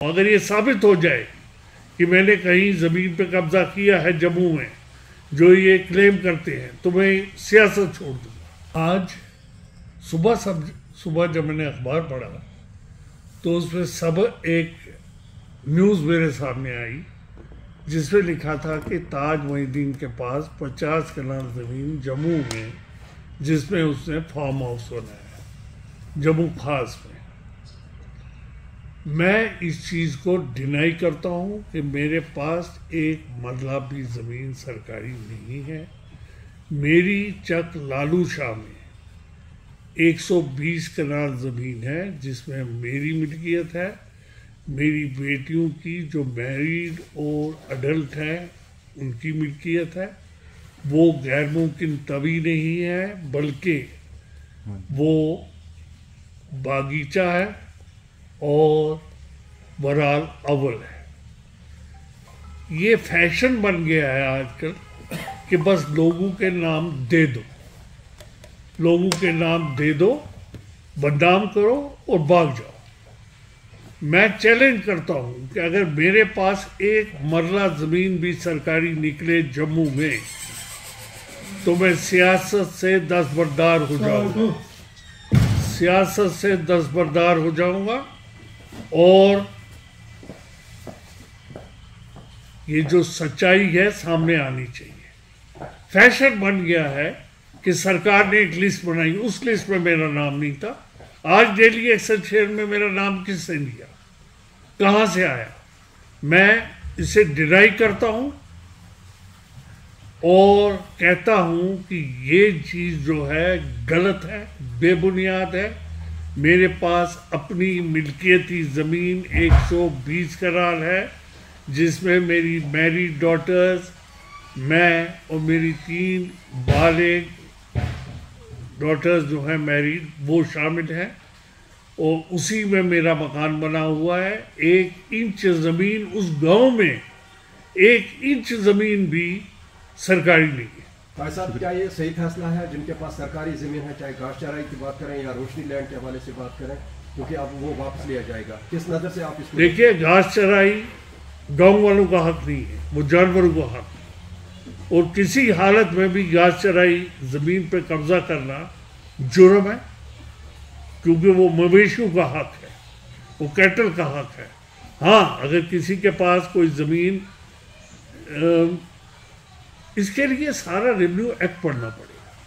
अगर ये साबित हो जाए कि मैंने कहीं ज़मीन पे कब्जा किया है जम्मू में, जो ये क्लेम करते हैं तो मैं सियासत छोड़ दूँगा। आज सुबह सब, सुबह जब मैंने अखबार पढ़ा तो उसमें सब एक न्यूज़ मेरे सामने आई, जिसमें लिखा था कि ताज मोहिद्दीन के पास 50 कनाल ज़मीन जम्मू में, जिसमें उसने फार्म हाउस बनाया, जम्मू खास में। मैं इस चीज़ को डिनाई करता हूँ कि मेरे पास एक मरला भी ज़मीन सरकारी नहीं है। मेरी चक लालू शाह में 120 कनाल ज़मीन है जिसमें मेरी मिल्कियत है मेरी बेटियों की जो मैरिड और अडल्ट हैं उनकी मिल्कियत है। वो गैर मुमकिन तभी नहीं है बल्कि वो बागीचा है। और बहरहाल अव्वल है। ये फ़ैशन बन गया है आजकल कि बस लोगों के नाम दे दो। लोगों के नाम दे दो, बदनाम करो और भाग जाओ। मैं चैलेंज करता हूँ कि अगर मेरे पास एक मरला ज़मीन भी सरकारी निकले जम्मू में तो मैं सियासत से दस्तबरदार हो जाऊँगा। सियासत से दस्तबरदार हो जाऊँगा और ये जो सच्चाई है सामने आनी चाहिए। फ़ैशन बन गया है कि सरकार ने एक लिस्ट बनाई। उस लिस्ट में मेरा नाम नहीं था। आज डेली एक्सेल में मेरा नाम किसने लिया? कहाँ से आया? मैं इसे डिनाई करता हूँ और कहता हूँ कि ये चीज़ जो है गलत है, बेबुनियाद है। मेरे पास अपनी मिल्कियती ज़मीन 120 करार है, जिसमें मेरी मैरिड डॉटर्स मैं और मेरी तीन बालिग डॉटर्स जो हैं मैरिड वो शामिल हैं। और उसी में मेरा मकान बना हुआ है। एक इंच ज़मीन उस गाँव में, एक इंच ज़मीन भी सरकारी नहीं है। भाई साहब, क्या ये सही फैसला है? जिनके पास सरकारी ज़मीन है, चाहे घास चराई की बात करें या रोशनी लैंड के हवाले से बात करें, क्योंकि अब वो वापस लिया जाएगा। किस नज़र से आप इसको देखिए घास चराई गाँव वालों का हक नहीं है, वो जानवरों का हक और किसी हालत में भी घास चराई ज़मीन पर कब्जा करना जुर्म है, क्योंकि वो मवेशियों का हक है, वो कैटल का हक है। हाँ अगर किसी के पास कोई ज़मीन इसके लिए सारा रेवेन्यू एक्ट पढ़ना पड़ेगा।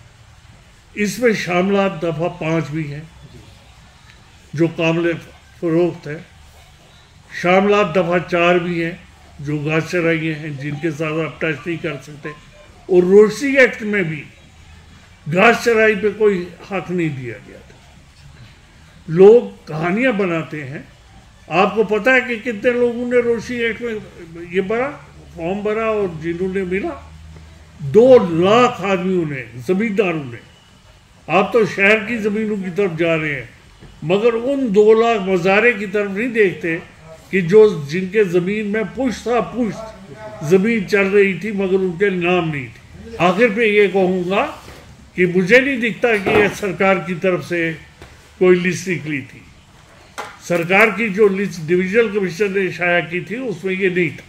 इसमें शामलात दफ़ा पाँच भी हैं, जो कामले फरोख्त है। शामलात दफ़ा चार भी हैं, जो चराइए हैं, जिनके साथ आप टच नहीं कर सकते। और रोशी एक्ट में भी घास चराई पे कोई हक नहीं दिया गया था। लोग कहानियाँ बनाते हैं। आपको पता है कि कितने लोगों ने रोशी एक्ट में ये भरा फॉर्म भरा और जिन्होंने मिला? दो लाख आदमियों ने, जमींदारों ने आप तो शहर की ज़मीनों की तरफ़ जा रहे हैं, मगर उन दो लाख मज़ारे की तरफ़ नहीं देखते कि जो जिनके ज़मीन में पुश्त था पुश्त ज़मीन चल रही थी, मगर उनके नाम नहीं थे। आखिर पे ये कहूँगा कि मुझे नहीं दिखता कि ये सरकार की तरफ़ से कोई लिस्ट निकली थी। सरकार की जो लिस्ट, डिविजनल कमीशन ने शाया की थी, उसमें ये नहीं था।